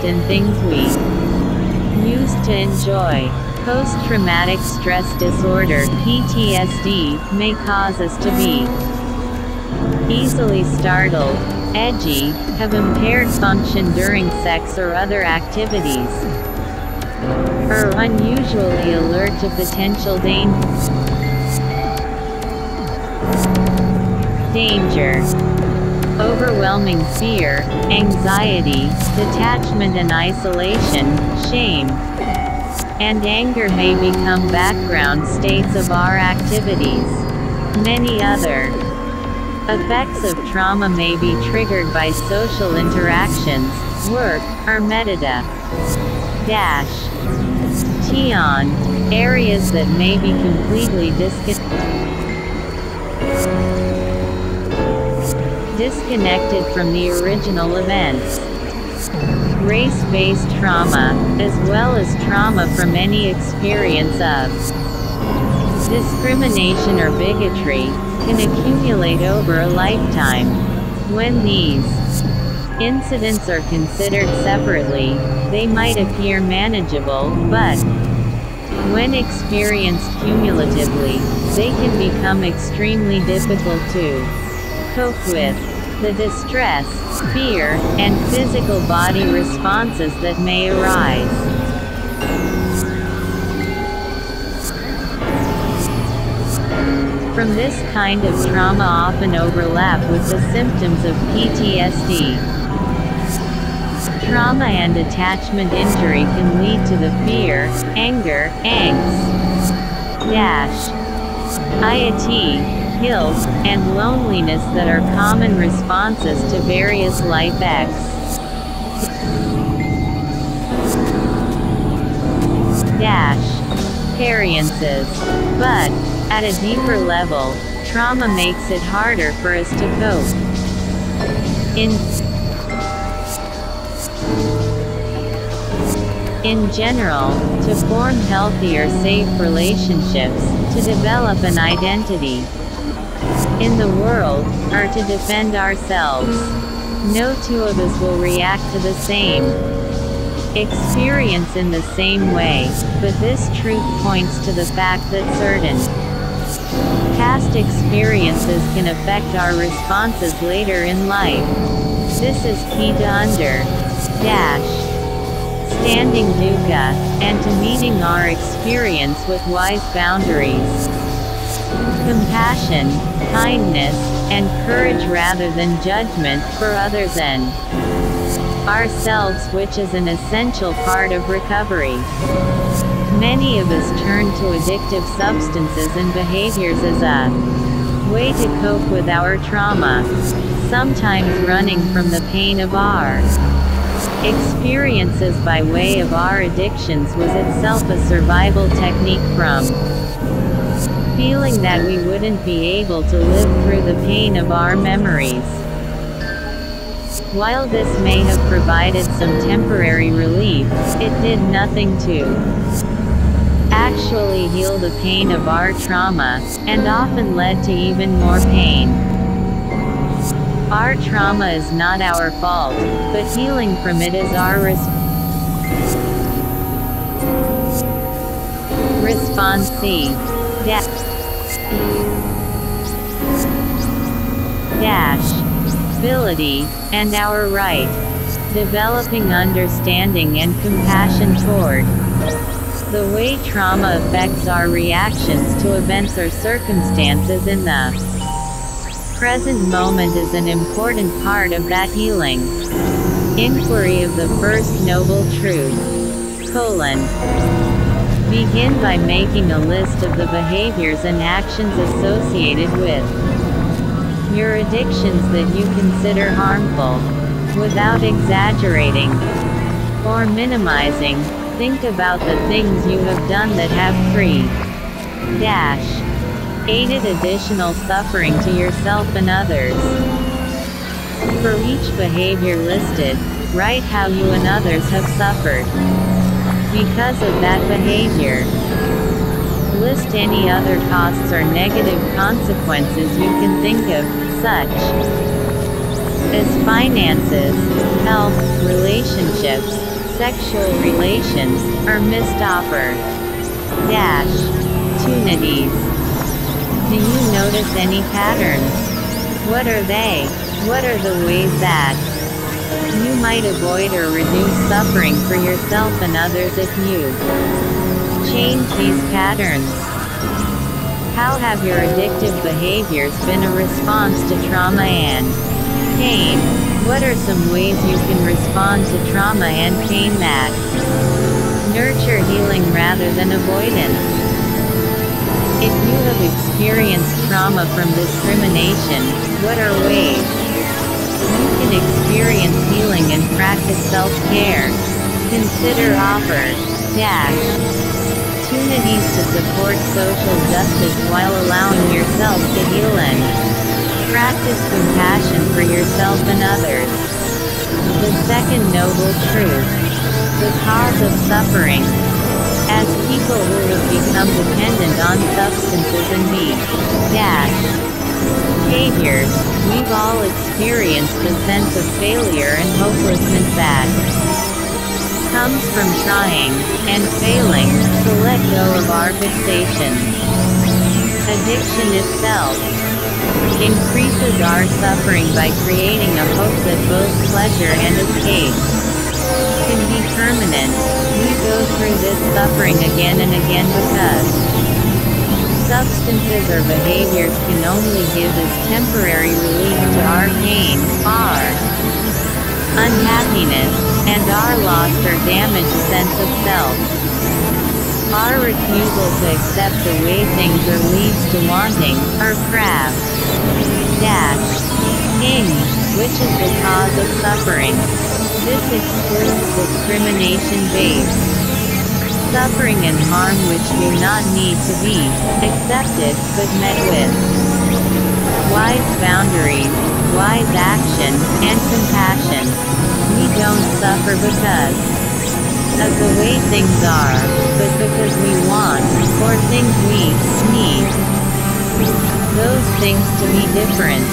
interest in things we used to enjoy. Post-traumatic stress disorder (PTSD) may cause us to be easily startled, edgy, have impaired function during sex or other activities, are unusually alert to potential danger. Danger. Overwhelming fear, anxiety, detachment and isolation, shame, and anger may become background states of our activities. Many other effects of trauma may be triggered by social interactions, work, or metadata. Dash. Tion. Areas that may be completely disconnected disconnected from the original events. Race-based trauma, as well as trauma from any experience of discrimination or bigotry, can accumulate over a lifetime. When these incidents are considered separately, they might appear manageable, but when experienced cumulatively, they can become extremely difficult to cope with the distress, fear, and physical body responses that may arise. From this kind of trauma often overlap with the symptoms of PTSD. Trauma and attachment injury can lead to the fear, anger, angst, dash, IAT, guilt, and loneliness that are common responses to various life acts. Dash. Experiences. But, at a deeper level, trauma makes it harder for us to cope. In in general, to form healthier safe relationships, to develop an identity, in the world, are to defend ourselves. No two of us will react to the same experience in the same way, but this truth points to the fact that certain past experiences can affect our responses later in life. This is key to under dash standing dukkha, and to meeting our experience with wise boundaries compassion, kindness, and courage rather than judgment for others and ourselves which is an essential part of recovery. Many of us turn to addictive substances and behaviors as a way to cope with our trauma, sometimes running from the pain of our experiences by way of our addictions was itself a survival technique from feeling that we wouldn't be able to live through the pain of our memories. While this may have provided some temporary relief, it did nothing to actually heal the pain of our trauma, and often led to even more pain. Our trauma is not our fault, but healing from it is our responsibility. response C. Dash. Ability, and our right. Developing understanding and compassion toward the way trauma affects our reactions to events or circumstances in the present moment is an important part of that healing. Inquiry of the First Noble Truth. Colon. Begin by making a list of the behaviors and actions associated with your addictions that you consider harmful. Without exaggerating or minimizing, think about the things you have done that have free dash aided additional suffering to yourself and others. For each behavior listed, write how you and others have suffered because of that behavior. List any other costs or negative consequences you can think of, such as finances, health, relationships, sexual relations, or missed offer. Dash. Tunities. Do you notice any patterns? What are they? What are the ways that you might avoid or reduce suffering for yourself and others if you change these patterns? How have your addictive behaviors been a response to trauma and pain? What are some ways you can respond to trauma and pain that nurture healing rather than avoidance? If you have experienced trauma from discrimination, what are ways can experience healing and practice self-care? Consider offers. dash opportunities to support social justice while allowing yourself to heal and practice compassion for yourself and others. The second noble truth. The cause of suffering. As people have become dependent on substances and the dash behaviors, we've all experienced a sense of failure and hopelessness that comes from trying, and failing, to let go of our fixation. Addiction itself increases our suffering by creating a hope that both pleasure and escape can be permanent. Go through this suffering again and again because substances or behaviors can only give us temporary relief to our pain, our unhappiness, and our lost or damaged sense of self. Our refusal to accept the way things are leads to wanting, or craft. Dash. Ing, which is the cause of suffering. This excludes discrimination-based suffering and harm which do not need to be accepted, but met with wise boundaries, wise action, and compassion. We don't suffer because of the way things are, but because we want, or think we need those things to be different.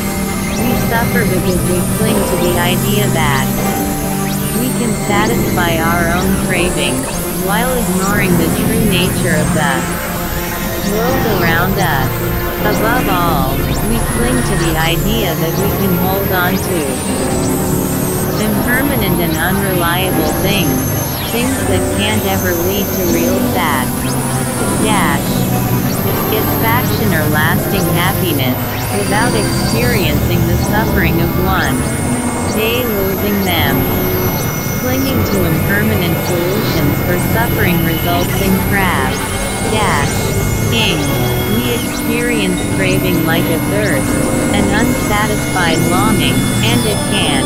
We suffer because we cling to the idea that can satisfy our own cravings, while ignoring the true nature of the world around us. Above all, we cling to the idea that we can hold on to impermanent and unreliable things, things that can't ever lead to real sat. Dash. Satisfaction or lasting happiness, without experiencing the suffering of one day losing them. Clinging to impermanent solutions for suffering results in craft. Dash. Ing. We experience craving like a thirst, an unsatisfied longing, and it can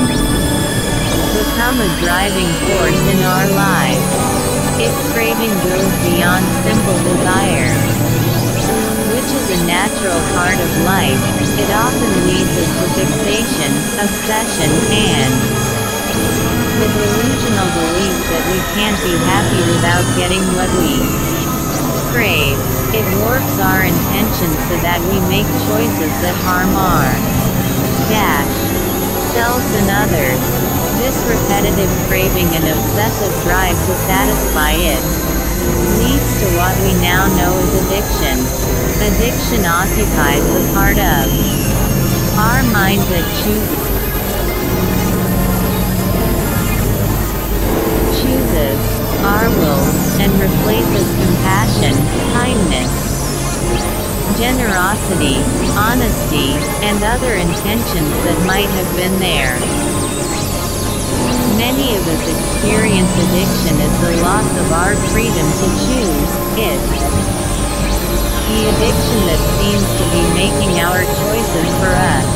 become a driving force in our lives. If craving goes beyond simple desire, which is a natural part of life, it often leads us to fixation, obsession, and the delusional belief that we can't be happy without getting what we crave. It warps our intentions so that we make choices that harm our dash, selves and others. This repetitive craving and obsessive drive to satisfy it leads to what we now know as addiction. Addiction occupies the part of our mind that chooses and replaces compassion, kindness, generosity, honesty, and other intentions that might have been there. Many of us experience addiction as the loss of our freedom to choose it. The addiction that seems to be making our choices for us.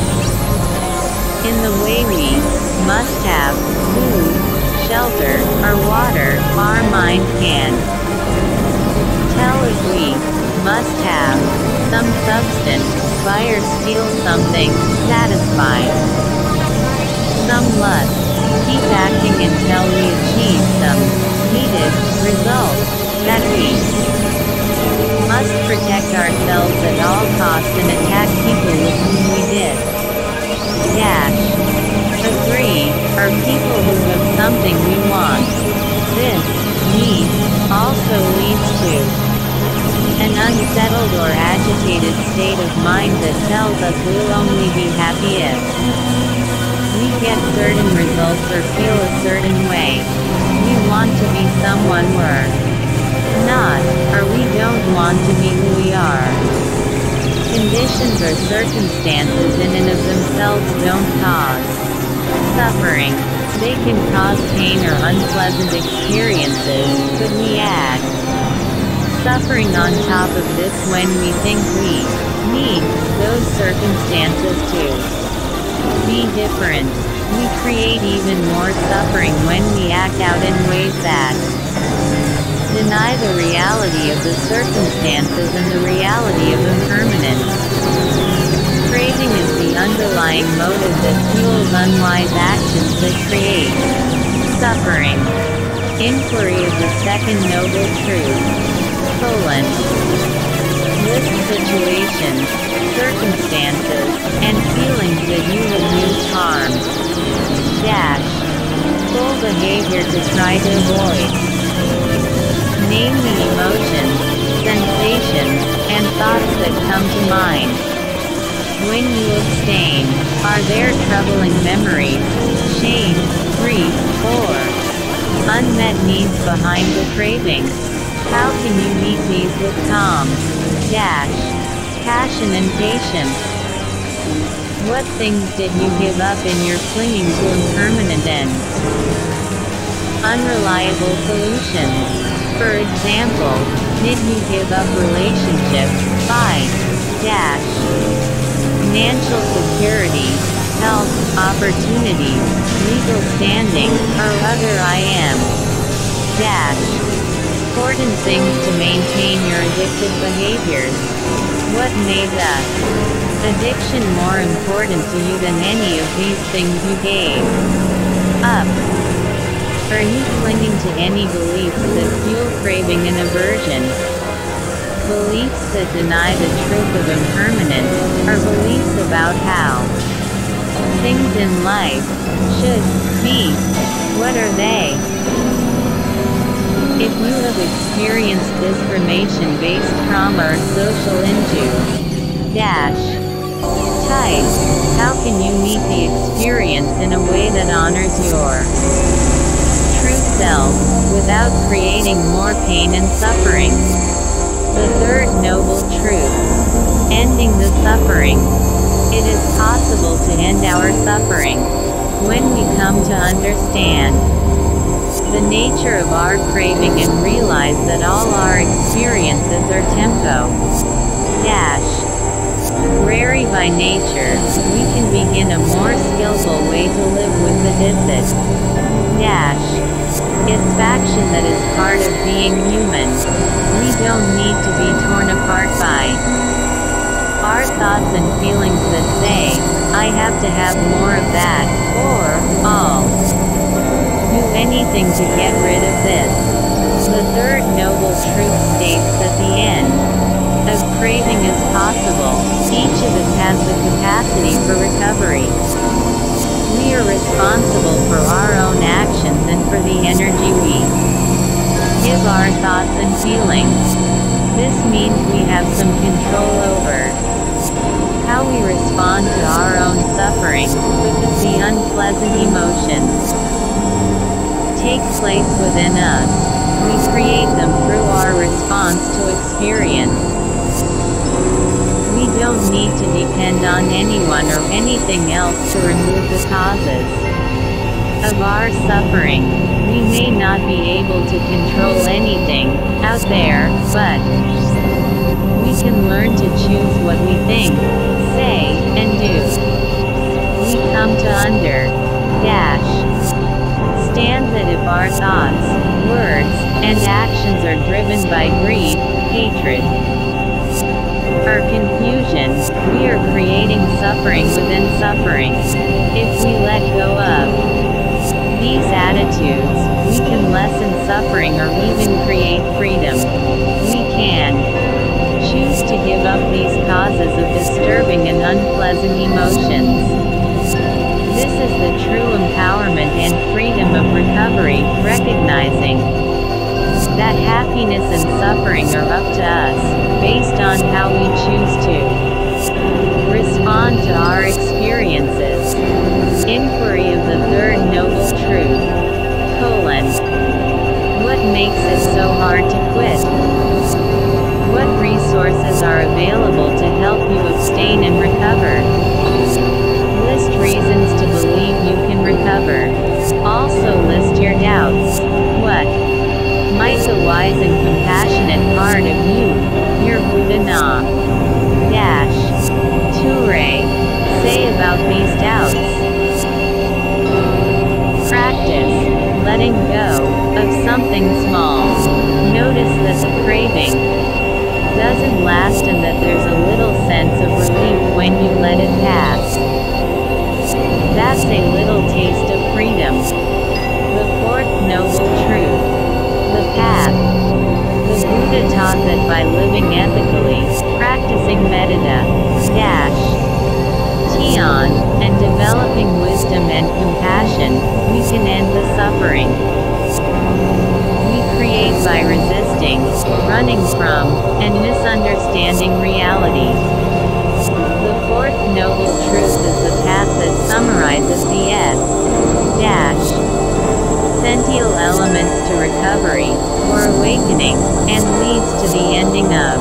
In the way we must have food, shelter, or water, our mind can tell if we must have some substance, buy or steal something, satisfy some lust, keep acting until we achieve some needed result that we must protect ourselves at all costs and attack people with whom we did. Dash are people who have something we want. This need also leads to an unsettled or agitated state of mind that tells us we'll only be happy if we get certain results or feel a certain way. We want to be someone we're not, or we don't want to be who we are conditions or circumstances in and of themselves don't cause suffering. They can cause pain or unpleasant experiences, but we add suffering on top of this when we think we need those circumstances to be different. We create even more suffering when we act out in ways that deny the reality of the circumstances and the reality of impermanence. Is the underlying motive that fuels unwise actions that create suffering. Inquiry is the second noble truth. Colon. List situations, circumstances, and feelings that you would use harm. Dash. Full behavior to try to avoid. Name the emotions, sensations, and thoughts that come to mind. When you abstain, are there troubling memories, shame, grief, or unmet needs behind the craving? How can you meet these with calm, dash, passion and patience? What things did you give up in your clinging to impermanent ends? Unreliable solutions. For example, did you give up relationships, by, dash, financial security, health, opportunities, legal standing, or other I am, dash, important things to maintain your addictive behaviors. What made the addiction more important to you than any of these things you gave up? Are you clinging to any beliefs that fuel craving and aversion? Beliefs that deny the truth of impermanence, are beliefs about how things in life should be. What are they? If you have experienced discrimination-based trauma or social injury, dash, type, how can you meet the experience in a way that honors your true self, without creating more pain and suffering? The third noble truth. Ending the suffering. It is possible to end our suffering when we come to understand the nature of our craving and realize that all our experiences are tempo. Dash. Rary by nature, begin a more skillful way to live with the diffid. Dash. Satisfaction that is part of being human. We don't need to be torn apart by our thoughts and feelings that say, I have to have more of that, or, I'll do anything to get rid of this. The third noble truth states that the end of craving is possible. Each of us has the capacity for recovery. We are responsible for our own actions and for the energy we give our thoughts and feelings. This means we have some control over how we respond to our own suffering, because the unpleasant emotions take place within us. We create them through our response to experience. We don't need to depend on anyone or anything else to remove the causes of our suffering. We may not be able to control anything out there, but we can learn to choose what we think, say, and do. We come to under dash stand that if our thoughts, words, and actions are driven by greed, hatred, or confusion, we are creating suffering within suffering. If we let go of these attitudes, we can lessen suffering or even create freedom. We can choose to give up these causes of disturbing and unpleasant emotions. This is the true empowerment and freedom of recovery, recognizing that happiness and suffering are up to us. Based on how we choose to respond to our experiences. Inquiry of the Third Noble Truth. Colon. What makes it so hard to quit? What resources are available to help you abstain and recover? List reasons to believe you can recover. Also list your doubts. What might the wise and compassionate part of you, Buddha dash, Ture, say about these doubts? Practice letting go of something small. Notice that the craving doesn't last and that there's a little sense of relief when you let it pass. That's a little taste and compassion, we can end the suffering. We create by resisting, running from, and misunderstanding reality. The fourth noble truth is the path that summarizes the S dash essential elements to recovery, or awakening, and leads to the ending of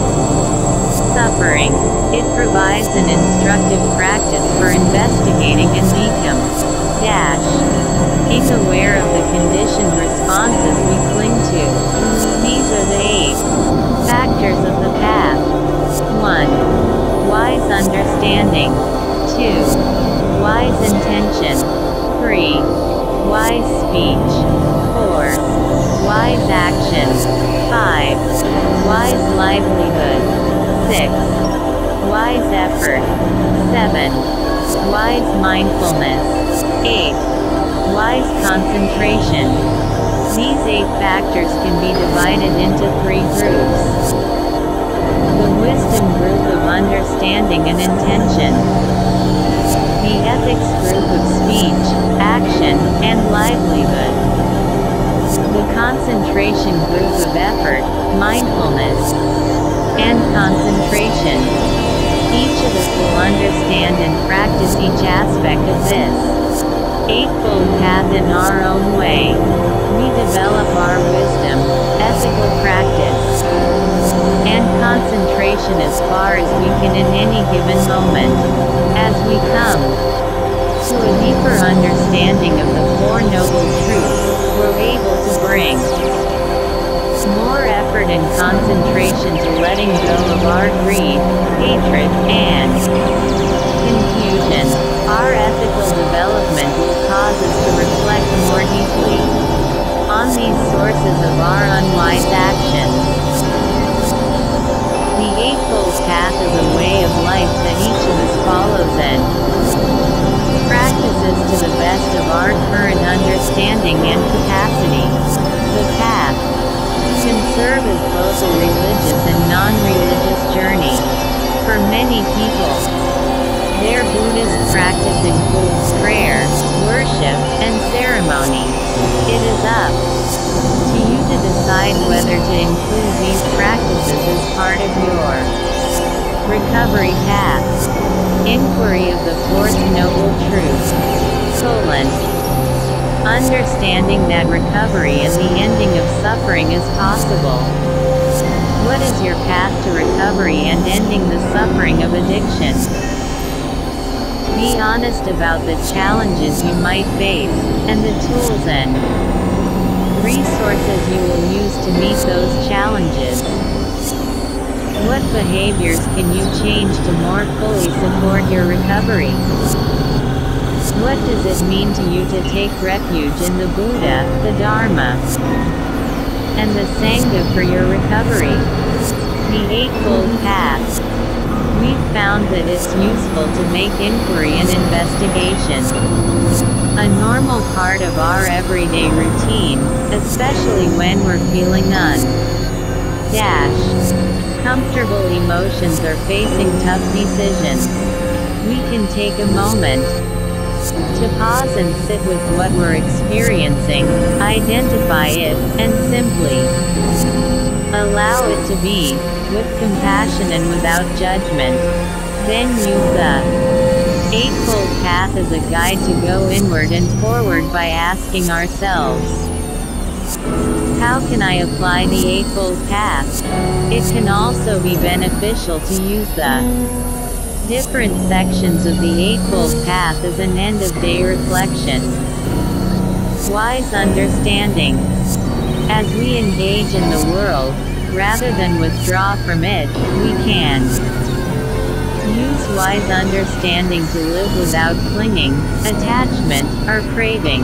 suffering. It provides an instructive practice for investigating and become dash being aware of the conditioned responses we cling to. These are the eight factors of the path. 1. Wise understanding. 2. Wise intention. 3. Wise speech. 4. Wise action. 5. Wise livelihood. 6. Wise effort. 7. Wise mindfulness. 8. Wise concentration. These eight factors can be divided into three groups. The wisdom group of understanding and intention. The ethics group of speech, action, and livelihood. The concentration group of effort, mindfulness, and concentration. Each of us will understand and practice each aspect of this eightfold path in our own way. We develop our wisdom, ethical practice, and concentration as far as we can in any given moment. As we come to a deeper understanding of the Four Noble Truths, we're able to bring more effort and concentration to letting go of our greed, hatred, and confusion. Our ethical development will cause us to reflect more deeply on these sources of our unwise actions. The Eightfold Path is a way of life that each of us follows and practices to the best of our current understanding and capacity. The path serve as both a religious and non-religious journey. For many people, their Buddhist practice includes prayer, worship, and ceremony. It is up to you to decide whether to include these practices as part of your recovery path. Inquiry of the Fourth Noble Truth. Colon. Understanding that recovery and the ending of suffering is possible. What is your path to recovery and ending the suffering of addiction? Be honest about the challenges you might face, and the tools and resources you will use to meet those challenges. What behaviors can you change to more fully support your recovery? What does it mean to you to take refuge in the Buddha, the Dharma, and the Sangha for your recovery? The Eightfold Path. We've found that it's useful to make inquiry and investigation a normal part of our everyday routine, especially when we're feeling un dash comfortable emotions or facing tough decisions. We can take a moment to pause and sit with what we're experiencing, identify it, and simply Allow it to be, with compassion and without judgment. Then use the Eightfold Path as a guide to go inward and forward by asking ourselves, How can I apply the Eightfold Path? It can also be beneficial to use the different sections of the Eightfold Path as an end-of-day reflection. Wise understanding. As we engage in the world, rather than withdraw from it, we can use wise understanding to live without clinging, attachment, or craving.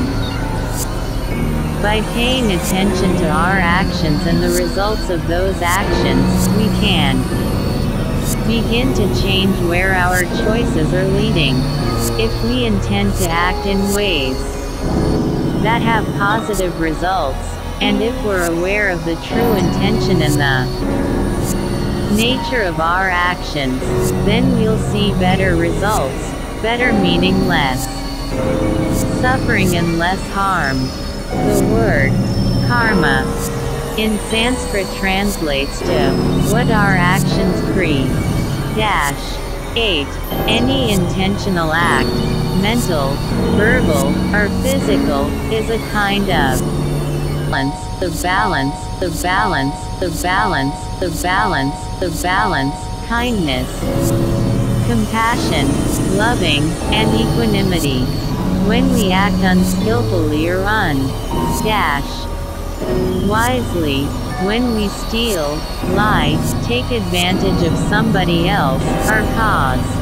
By paying attention to our actions and the results of those actions, we can begin to change where our choices are leading. If we intend to act in ways that have positive results, and if we're aware of the true intention and the nature of our actions, then we'll see better results, better meaning less suffering and less harm. The word karma in Sanskrit translates to what our actions create. Dash. 8. Any intentional act, mental, verbal, or physical, is a kind of balance, the balance, the balance, the balance, the balance, the balance, kindness, compassion, loving, and equanimity. When we act unskillfully or un dash. Wisely, when we steal, lie, take advantage of somebody else, or cause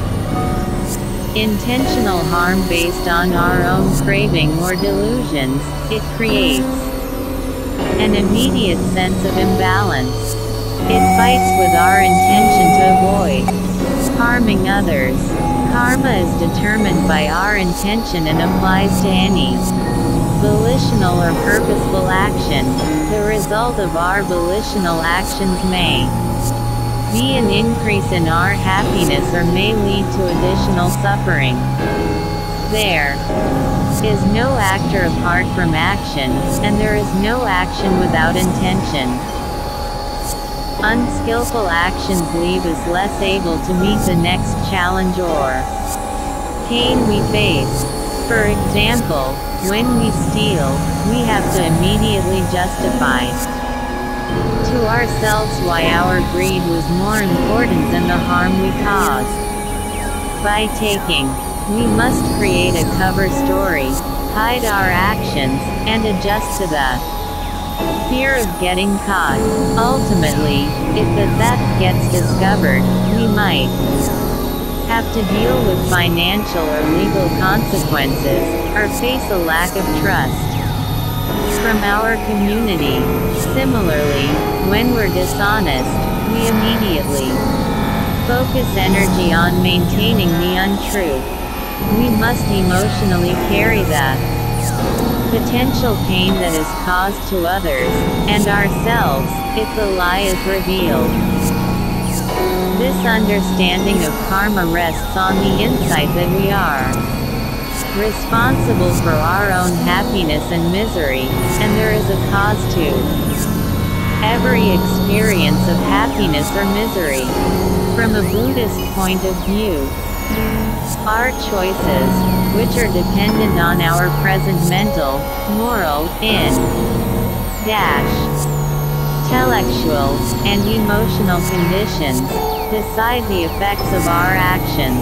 intentional harm based on our own craving or delusions, it creates an immediate sense of imbalance. It fights with our intention to avoid harming others. Karma is determined by our intention and applies to any volitional or purposeful action, the result of our volitional actions may be an increase in our happiness or may lead to additional suffering. There is no actor apart from action, and there is no action without intention. Unskillful actions leave us less able to meet the next challenge or pain we face. For example, when we steal, we have to immediately justify to ourselves why our greed was more important than the harm we caused. By taking, we must create a cover story, hide our actions, and adjust to the fear of getting caught. Ultimately, if the theft gets discovered, we might have to deal with financial or legal consequences, or face a lack of trust from our community. Similarly, when we're dishonest, we immediately focus energy on maintaining the untruth. We must emotionally carry that potential pain that is caused to others, and ourselves, if the lie is revealed. This understanding of karma rests on the insight that we are responsible for our own happiness and misery, and there is a cause to every experience of happiness or misery. From a Buddhist point of view, our choices, which are dependent on our present mental, moral, in dash, intellectual, and emotional conditions, decide the effects of our actions.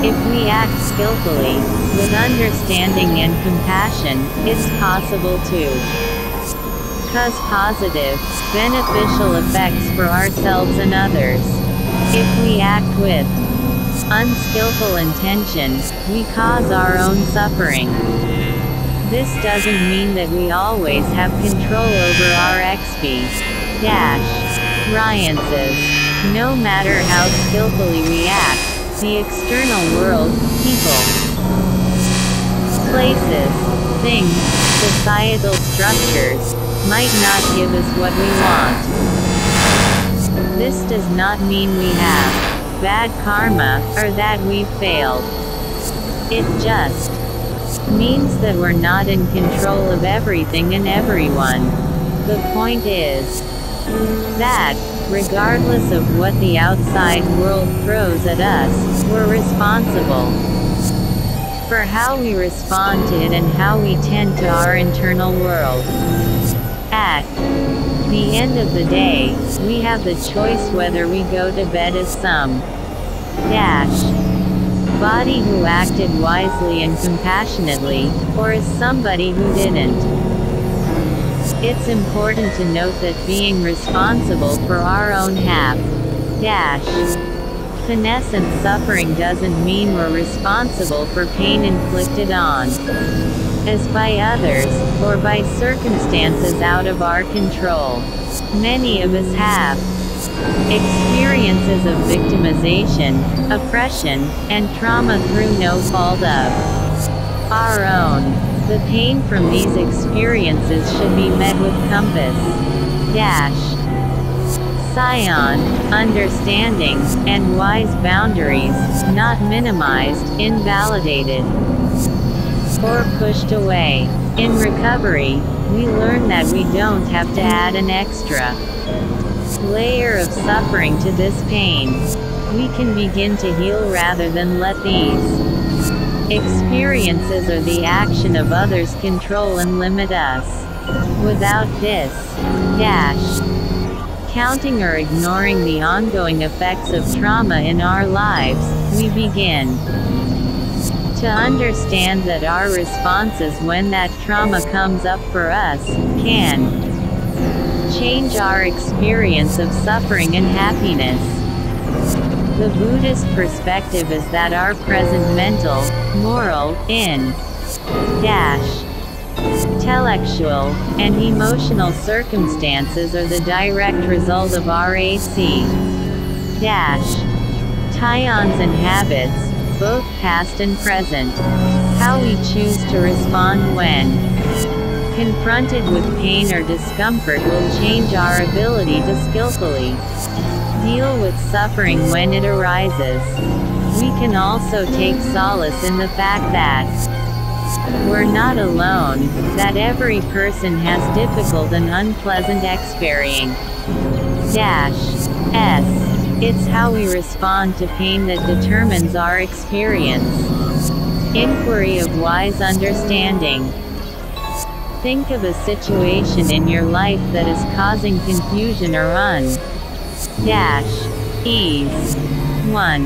If we act skillfully, with understanding and compassion, it's possible to cause positive, beneficial effects for ourselves and others. If we act with unskillful intention, we cause our own suffering. This doesn't mean that we always have control over our XP. Dash. Says, no matter how skillfully we act, the external world, people, places, things, societal structures, might not give us what we want. This does not mean we have bad karma, or that we've failed. It just means that we're not in control of everything and everyone. The point is that, regardless of what the outside world throws at us, we're responsible for how we respond to it and how we tend to our internal world. At the end of the day, we have the choice whether we go to bed as some dash body who acted wisely and compassionately, or as somebody who didn't. It's important to note that being responsible for our own half dash finesse and suffering doesn't mean we're responsible for pain inflicted on as by others, or by circumstances out of our control. Many of us have experiences of victimization, oppression, and trauma through no fault of our own. The pain from these experiences should be met with compass. Dash. Scion, understanding, and wise boundaries, not minimized, invalidated, or pushed away. In recovery, we learn that we don't have to add an extra layer of suffering to this pain. We can begin to heal rather than let these experiences or the action of others control and limit us. Without this dash counting or ignoring the ongoing effects of trauma in our lives, we begin to understand that our responses when that trauma comes up for us can change our experience of suffering and happiness. The Buddhist perspective is that our present mental, moral, in dash intellectual, and emotional circumstances are the direct result of RAC. Dash. Tions and habits, both past and present. How we choose to respond when confronted with pain or discomfort will change our ability to skillfully deal with suffering when it arises. We can also take solace in the fact that we're not alone, that every person has difficult and unpleasant experience. Dash. S. It's how we respond to pain that determines our experience. Inquiry of wise understanding. Think of a situation in your life that is causing confusion or un. Dash. Ease. 1.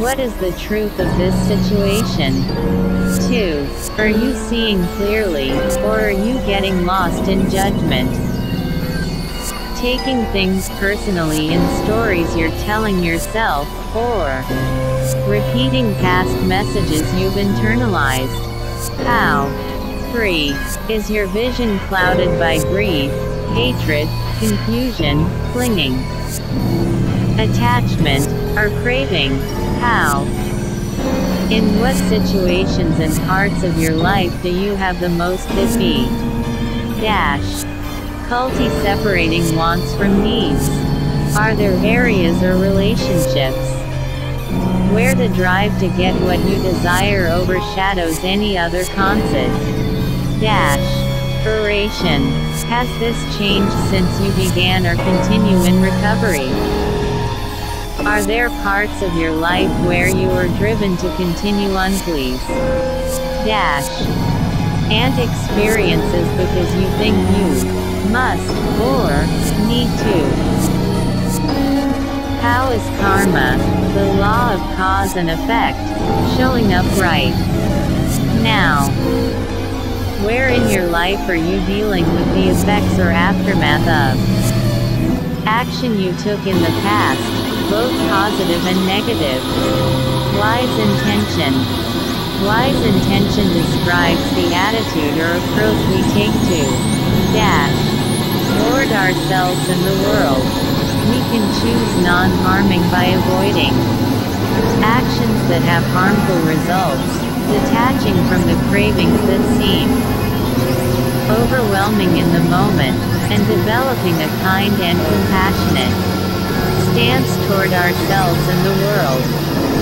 What is the truth of this situation? 2. Are you seeing clearly, or are you getting lost in judgment? Taking things personally in stories you're telling yourself, or repeating past messages you've internalized. How? 3. Is your vision clouded by grief, hatred, confusion, clinging, attachment, or craving? How? In what situations and parts of your life do you have the most hippie? Dash. Culty separating wants from needs. Are there areas or relationships where the drive to get what you desire overshadows any other concept? Dash. Duration. Has this changed since you began or continue in recovery? Are there parts of your life where you are driven to continue unpleased? Dash. And experiences because you think you must, or need to. How is karma, the law of cause and effect, showing up right now? Where in your life are you dealing with the effects or aftermath of action you took in the past, both positive and negative. Wise intention. Wise intention describes the attitude or approach we take to dash toward ourselves and the world. We can choose non-harming by avoiding actions that have harmful results, detaching from the cravings that seem overwhelming in the moment, and developing a kind and compassionate stance toward ourselves and the world.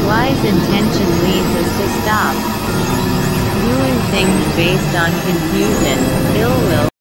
Wise intention leads us to stop doing things based on confusion, ill will,